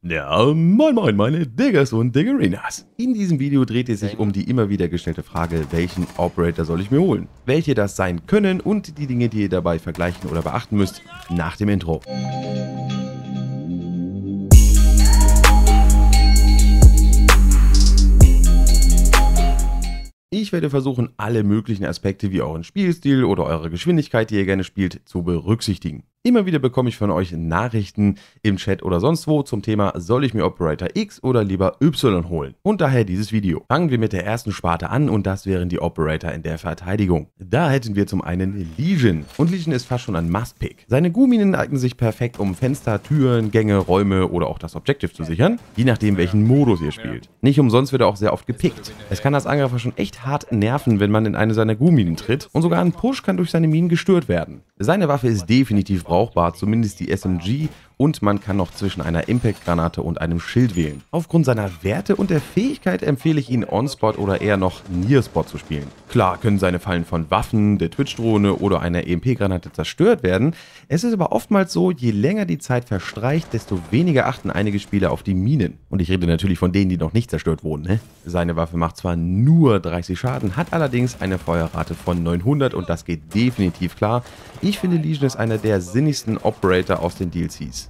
Ja, moin moin meine Diggers und Diggerinas. In diesem Video dreht es sich um die immer wieder gestellte Frage, welchen Operator soll ich mir holen? Welche das sein können und die Dinge, die ihr dabei vergleichen oder beachten müsst, nach dem Intro. Ich werde versuchen, alle möglichen Aspekte wie euren Spielstil oder eure Geschwindigkeit, die ihr gerne spielt, zu berücksichtigen. Immer wieder bekomme ich von euch Nachrichten im Chat oder sonst wo zum Thema, soll ich mir Operator X oder lieber Y holen? Und daher dieses Video. Fangen wir mit der ersten Sparte an und das wären die Operator in der Verteidigung. Da hätten wir zum einen Legion. Und Legion ist fast schon ein Must-Pick. Seine Guminen eignen sich perfekt, um Fenster, Türen, Gänge, Räume oder auch das Objective zu sichern, je nachdem welchen Modus ihr spielt. Nicht umsonst wird er auch sehr oft gepickt. Es kann als Angreifer schon echt hart nerven, wenn man in eine seiner Guminen tritt und sogar ein Push kann durch seine Minen gestört werden. Seine Waffe ist definitiv brauchbar, zumindest die SMG und man kann noch zwischen einer Impact-Granate und einem Schild wählen. Aufgrund seiner Werte und der Fähigkeit empfehle ich ihn On-Spot oder eher noch Near-Spot zu spielen. Klar können seine Fallen von Waffen, der Twitch-Drohne oder einer EMP-Granate zerstört werden. Es ist aber oftmals so, je länger die Zeit verstreicht, desto weniger achten einige Spieler auf die Minen. Und ich rede natürlich von denen, die noch nicht zerstört wurden. Ne? Seine Waffe macht zwar nur 30 Schaden, hat allerdings eine Feuerrate von 900 und das geht definitiv klar. Ich finde Legion ist einer der sinnigsten Operator aus den DLCs.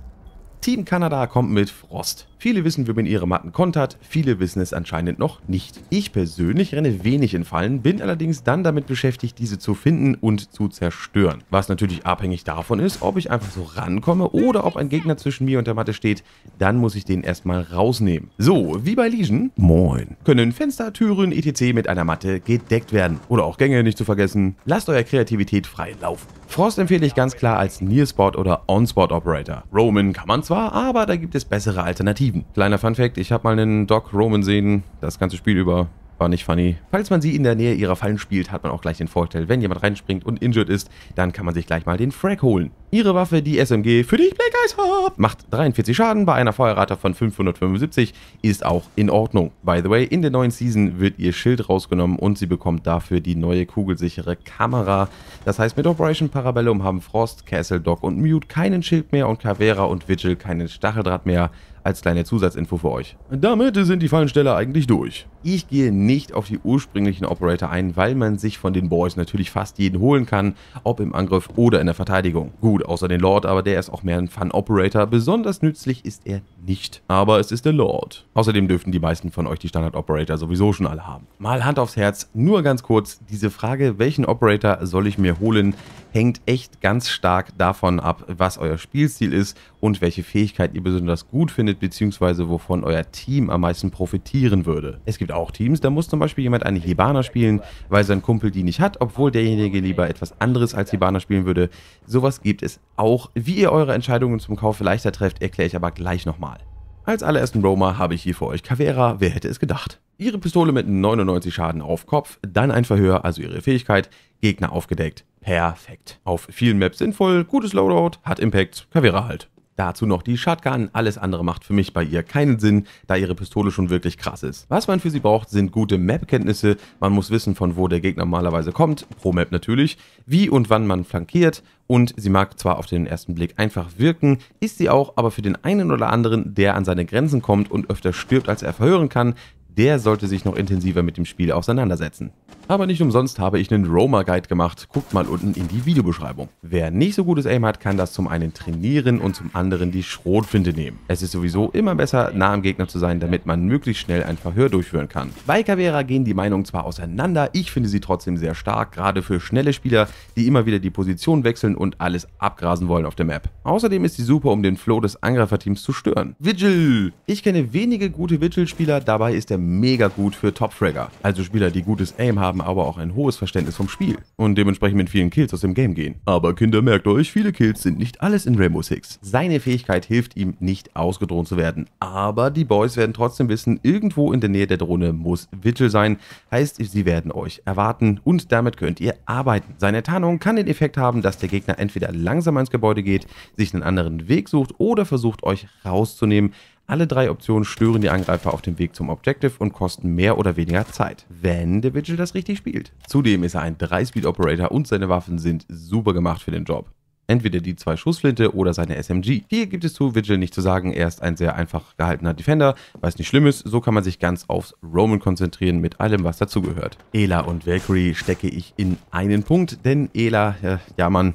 Team Kanada kommt mit Frost. Viele wissen, wie man ihre Matten kontert, viele wissen es anscheinend noch nicht. Ich persönlich renne wenig in Fallen, bin allerdings dann damit beschäftigt, diese zu finden und zu zerstören. Was natürlich abhängig davon ist, ob ich einfach so rankomme oder ob ein Gegner zwischen mir und der Matte steht, dann muss ich den erstmal rausnehmen. So, wie bei Legion, moin, können Fenster, Türen, etc. mit einer Matte gedeckt werden. Oder auch Gänge nicht zu vergessen. Lasst euer Kreativität frei laufen. Frost empfehle ich ganz klar als Near-Spot oder On-Spot Operator. Roman kann man zwar, aber da gibt es bessere Alternativen. Kleiner Fun Fact, ich habe mal einen Doc Roman sehen, das ganze Spiel über. War nicht funny. Falls man sie in der Nähe ihrer Fallen spielt, hat man auch gleich den Vorteil, wenn jemand reinspringt und injured ist, dann kann man sich gleich mal den Frag holen. Ihre Waffe, die SMG, für die ich Black Eyes hab, macht 43 Schaden bei einer Feuerrate von 575, ist auch in Ordnung. By the way, in der neuen Season wird ihr Schild rausgenommen und sie bekommt dafür die neue kugelsichere Kamera. Das heißt, mit Operation Parabellum haben Frost, Castle, Doc und Mute keinen Schild mehr und Cavera und Vigil keinen Stacheldraht mehr als kleine Zusatzinfo für euch. Damit sind die Fallensteller eigentlich durch. Ich gehe nicht auf die ursprünglichen Operator ein, weil man sich von den Boys natürlich fast jeden holen kann, ob im Angriff oder in der Verteidigung. Gut, außer den Lord, aber der ist auch mehr ein Fun-Operator. Besonders nützlich ist er nicht. Aber es ist der Lord. Außerdem dürften die meisten von euch die Standard-Operator sowieso schon alle haben. Mal Hand aufs Herz, nur ganz kurz, diese Frage, welchen Operator soll ich mir holen, hängt echt ganz stark davon ab, was euer Spielstil ist und welche Fähigkeit ihr besonders gut findet, beziehungsweise wovon euer Team am meisten profitieren würde. Es gibt auch Teams, da muss zum Beispiel jemand eine Hibana spielen, weil sein Kumpel die nicht hat, obwohl derjenige lieber etwas anderes als Hibana spielen würde. Sowas gibt es auch. Wie ihr eure Entscheidungen zum Kauf leichter trefft, erkläre ich aber gleich nochmal. Als allerersten Roamer habe ich hier für euch Cavera, wer hätte es gedacht. Ihre Pistole mit 99 Schaden auf Kopf, dann ein Verhör, also ihre Fähigkeit, Gegner aufgedeckt. Perfekt. Auf vielen Maps sinnvoll, gutes Loadout, hat Impact, Cavera halt. Dazu noch die Shotgun, alles andere macht für mich bei ihr keinen Sinn, da ihre Pistole schon wirklich krass ist. Was man für sie braucht, sind gute Map-Kenntnisse, man muss wissen, von wo der Gegner normalerweise kommt, pro Map natürlich, wie und wann man flankiert und sie mag zwar auf den ersten Blick einfach wirken, ist sie auch, aber für den einen oder anderen, der an seine Grenzen kommt und öfter stirbt, als er verhören kann, der sollte sich noch intensiver mit dem Spiel auseinandersetzen. Aber nicht umsonst habe ich einen Roma Guide gemacht, guckt mal unten in die Videobeschreibung. Wer nicht so gutes Aim hat, kann das zum einen trainieren und zum anderen die Schrotflinte nehmen. Es ist sowieso immer besser, nah am Gegner zu sein, damit man möglichst schnell ein Verhör durchführen kann. Bei Cavera gehen die Meinungen zwar auseinander, ich finde sie trotzdem sehr stark, gerade für schnelle Spieler, die immer wieder die Position wechseln und alles abgrasen wollen auf der Map. Außerdem ist sie super, um den Flow des Angreiferteams zu stören. Vigil! Ich kenne wenige gute Vigil-Spieler, dabei ist er mega gut für Top-Fragger, also Spieler, die gutes Aim haben, haben aber auch ein hohes Verständnis vom Spiel und dementsprechend mit vielen Kills aus dem Game gehen. Aber Kinder, merkt euch, viele Kills sind nicht alles in Rainbow Six. Seine Fähigkeit hilft ihm, nicht ausgedroht zu werden. Aber die Boys werden trotzdem wissen, irgendwo in der Nähe der Drohne muss Vigil sein. Heißt, sie werden euch erwarten und damit könnt ihr arbeiten. Seine Tarnung kann den Effekt haben, dass der Gegner entweder langsam ins Gebäude geht, sich einen anderen Weg sucht oder versucht euch rauszunehmen. Alle drei Optionen stören die Angreifer auf dem Weg zum Objective und kosten mehr oder weniger Zeit, wenn der Vigil das richtig spielt. Zudem ist er ein 3-Speed-Operator und seine Waffen sind super gemacht für den Job. Entweder die zwei Schussflinte oder seine SMG. Hier gibt es zu Vigil nicht zu sagen, er ist ein sehr einfach gehaltener Defender, was nicht schlimm ist, so kann man sich ganz aufs Roman konzentrieren mit allem, was dazugehört. Ela und Valkyrie stecke ich in einen Punkt, denn Ela, äh, ja man,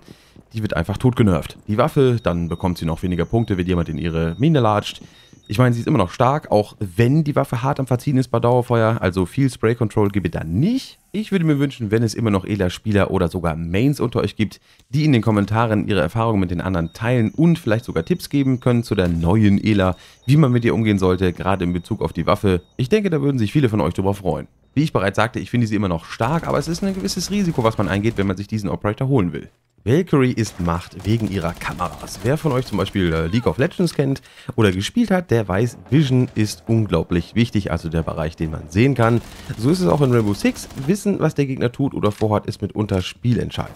die wird einfach tot genervt. Die Waffe, dann bekommt sie noch weniger Punkte, wenn jemand in ihre Mine latscht. Ich meine, sie ist immer noch stark, auch wenn die Waffe hart am Verziehen ist bei Dauerfeuer, also viel Spray Control gebe da nicht. Ich würde mir wünschen, wenn es immer noch ELA-Spieler oder sogar Mains unter euch gibt, die in den Kommentaren ihre Erfahrungen mit den anderen teilen und vielleicht sogar Tipps geben können zu der neuen ELA, wie man mit ihr umgehen sollte, gerade in Bezug auf die Waffe. Ich denke, da würden sich viele von euch darüber freuen. Wie ich bereits sagte, ich finde sie immer noch stark, aber es ist ein gewisses Risiko, was man eingeht, wenn man sich diesen Operator holen will. Valkyrie ist Macht wegen ihrer Kameras. Wer von euch zum Beispiel äh, League of Legends kennt oder gespielt hat, der weiß, Vision ist unglaublich wichtig, also der Bereich, den man sehen kann. So ist es auch in Rainbow Six. Wissen, was der Gegner tut oder vorhat, ist mitunter spielentscheidend.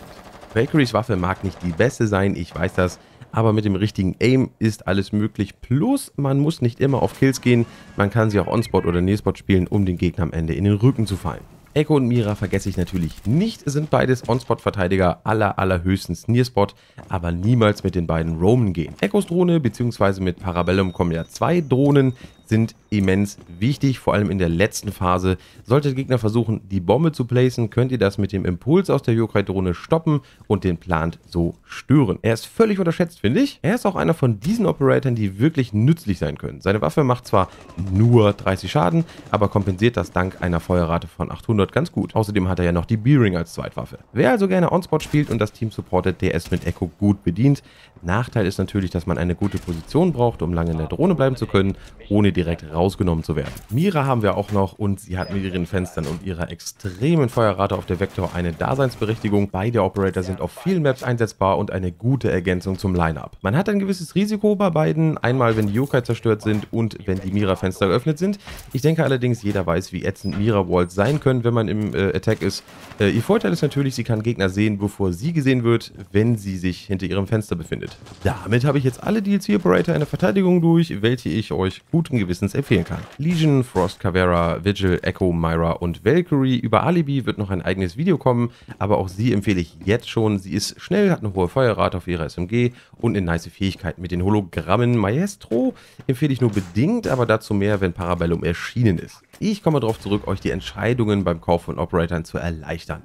Valkyries Waffe mag nicht die beste sein, ich weiß das, aber mit dem richtigen Aim ist alles möglich. Plus, man muss nicht immer auf Kills gehen, man kann sie auch On-Spot oder Near-Spot spielen, um den Gegner am Ende in den Rücken zu fallen. Echo und Mira vergesse ich natürlich nicht, sind beides On-Spot-Verteidiger aller allerhöchstens Near-Spot, aber niemals mit den beiden Roman gehen. Echos Drohne bzw. mit Parabellum kommen ja zwei Drohnen, sind immens wichtig, vor allem in der letzten Phase. Sollte der Gegner versuchen, die Bombe zu placen, könnt ihr das mit dem Impuls aus der Yokai-Drohne stoppen und den Plant so stören. Er ist völlig unterschätzt, finde ich. Er ist auch einer von diesen Operatoren, die wirklich nützlich sein können. Seine Waffe macht zwar nur 30 Schaden, aber kompensiert das dank einer Feuerrate von 800 ganz gut. Außerdem hat er ja noch die B-Ring als Zweitwaffe. Wer also gerne On-Spot spielt und das Team supportet, der ist mit Echo gut bedient. Nachteil ist natürlich, dass man eine gute Position braucht, um lange in der Drohne bleiben zu können, ohne direkt rausgenommen zu werden. Mira haben wir auch noch und sie hat mit ihren Fenstern und ihrer extremen Feuerrate auf der Vector eine Daseinsberechtigung. Beide Operator sind auf vielen Maps einsetzbar und eine gute Ergänzung zum Line-Up. Man hat ein gewisses Risiko bei beiden, einmal wenn die Yokai zerstört sind und wenn die Mira-Fenster geöffnet sind. Ich denke allerdings, jeder weiß, wie ätzend Mira-Walls sein können, wenn man im äh, Attack ist. Äh, ihr Vorteil ist natürlich, sie kann Gegner sehen, bevor sie gesehen wird, wenn sie sich hinter ihrem Fenster befindet. Damit habe ich jetzt alle DLC-Operator in der Verteidigung durch, welche ich euch guten Gewissens empfehlen kann. Legion, Frost, Cavera, Vigil, Echo, Myra und Valkyrie. Über Alibi wird noch ein eigenes Video kommen, aber auch sie empfehle ich jetzt schon. Sie ist schnell, hat eine hohe Feuerrate auf ihrer SMG und eine nice Fähigkeit mit den Hologrammen. Maestro empfehle ich nur bedingt, aber dazu mehr, wenn Parabellum erschienen ist. Ich komme darauf zurück, euch die Entscheidungen beim Kauf von Operatoren zu erleichtern.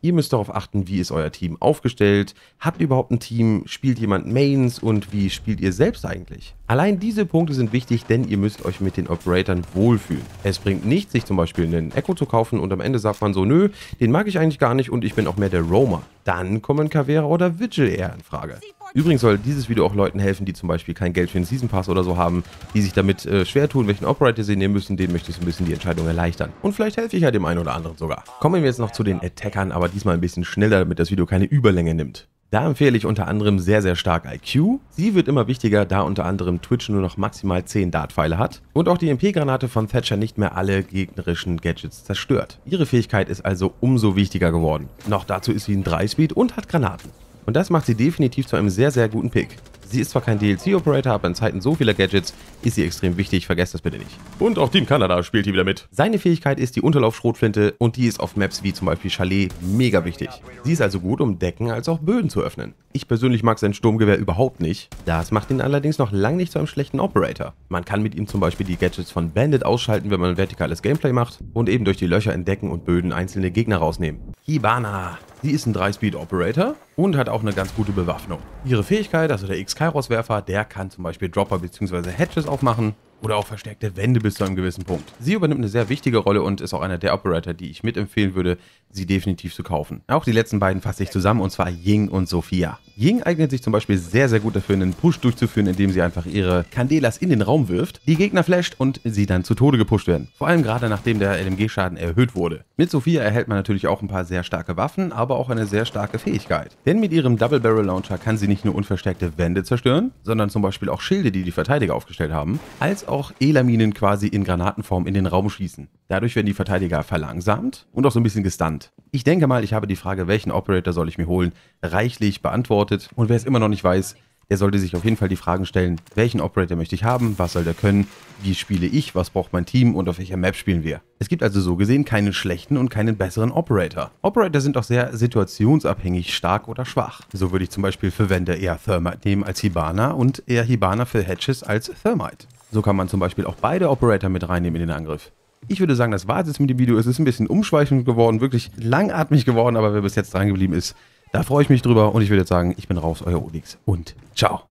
Ihr müsst darauf achten, wie ist euer Team aufgestellt. Habt ihr überhaupt ein Team? Spielt jemand Mains? Und wie spielt ihr selbst eigentlich? Allein diese Punkte sind wichtig, denn ihr müsst euch mit den Operatoren wohlfühlen. Es bringt nichts, sich zum Beispiel einen Echo zu kaufen und am Ende sagt man so, nö, den mag ich eigentlich gar nicht und ich bin auch mehr der Roamer. Dann kommen Cavera oder Vigil eher in Frage. Übrigens soll dieses Video auch Leuten helfen, die zum Beispiel kein Geld für einen Season Pass oder so haben, die sich damit äh, schwer tun, welchen Operator sie nehmen müssen, denen möchte ich so ein bisschen die Entscheidung erleichtern. Und vielleicht helfe ich ja dem einen oder anderen sogar. Kommen wir jetzt noch zu den Attackern, aber diesmal ein bisschen schneller, damit das Video keine Überlänge nimmt. Da empfehle ich unter anderem sehr, sehr stark IQ. Sie wird immer wichtiger, da unter anderem Twitch nur noch maximal 10 Dartpfeile hat und auch die MP-Granate von Thatcher nicht mehr alle gegnerischen Gadgets zerstört. Ihre Fähigkeit ist also umso wichtiger geworden. Noch dazu ist sie ein 3-Speed und hat Granaten. Und das macht sie definitiv zu einem sehr, sehr guten Pick. Sie ist zwar kein DLC-Operator, aber in Zeiten so vieler Gadgets ist sie extrem wichtig, vergesst das bitte nicht. Und auch Team Kanada spielt hier wieder mit. Seine Fähigkeit ist die Unterlaufschrotflinte und die ist auf Maps wie zum Beispiel Chalet mega wichtig. Sie ist also gut, um Decken als auch Böden zu öffnen. Ich persönlich mag sein Sturmgewehr überhaupt nicht. Das macht ihn allerdings noch lang nicht zu einem schlechten Operator. Man kann mit ihm zum Beispiel die Gadgets von Bandit ausschalten, wenn man vertikales Gameplay macht und eben durch die Löcher in Decken und Böden einzelne Gegner rausnehmen. Hibana. Sie ist ein 3-Speed-Operator und hat auch eine ganz gute Bewaffnung. Ihre Fähigkeit, also der X-Kairos-Werfer, der kann zum Beispiel Dropper bzw. Hatches aufmachen oder auch verstärkte Wände bis zu einem gewissen Punkt. Sie übernimmt eine sehr wichtige Rolle und ist auch einer der Operator, die ich mitempfehlen würde, sie definitiv zu kaufen. Auch die letzten beiden fasse ich zusammen und zwar Ying und Sophia. Ying eignet sich zum Beispiel sehr, sehr gut dafür, einen Push durchzuführen, indem sie einfach ihre Candelas in den Raum wirft, die Gegner flasht und sie dann zu Tode gepusht werden. Vor allem gerade nachdem der LMG-Schaden erhöht wurde. Mit Sophia erhält man natürlich auch ein paar sehr starke Waffen, aber auch eine sehr starke Fähigkeit. Denn mit ihrem Double Barrel Launcher kann sie nicht nur unverstärkte Wände zerstören, sondern zum Beispiel auch Schilde, die die Verteidiger aufgestellt haben, als auch Elaminen quasi in Granatenform in den Raum schießen. Dadurch werden die Verteidiger verlangsamt und auch so ein bisschen gestunt. Ich denke mal, ich habe die Frage, welchen Operator soll ich mir holen, reichlich beantwortet. Und wer es immer noch nicht weiß, der sollte sich auf jeden Fall die Fragen stellen, welchen Operator möchte ich haben, was soll der können, wie spiele ich, was braucht mein Team und auf welcher Map spielen wir. Es gibt also so gesehen keinen schlechten und keinen besseren Operator. Operator sind auch sehr situationsabhängig stark oder schwach. So würde ich zum Beispiel für Wände eher Thermite nehmen als Hibana und eher Hibana für Hedges als Thermite. So kann man zum Beispiel auch beide Operator mit reinnehmen in den Angriff. Ich würde sagen, das war es jetzt mit dem Video. Es ist ein bisschen umschweifend geworden, wirklich langatmig geworden, aber wer bis jetzt dran geblieben ist, da freue ich mich drüber und ich würde jetzt sagen, ich bin raus, euer Olix und ciao.